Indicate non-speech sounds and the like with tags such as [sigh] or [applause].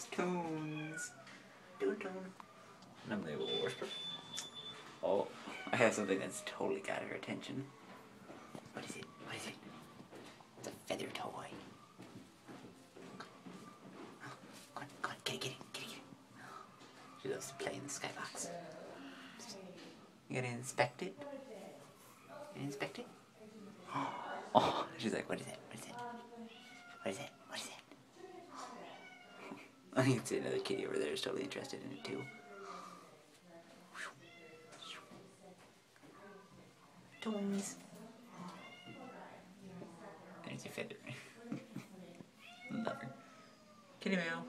It's Toon. I'm the little whisper. Oh, I have something that's totally got her attention. What is it? What is it? It's a feather toy. Go on, go on, get it, get it, get it, it. She loves to play in the skybox. You gotta inspect it. You inspect it? [gasps] Oh, she's like, what is it? What is it? What is that? What is that? I can see another kitty over there is totally interested in it too. Toons. There's your feather. Love her. Kitty meow.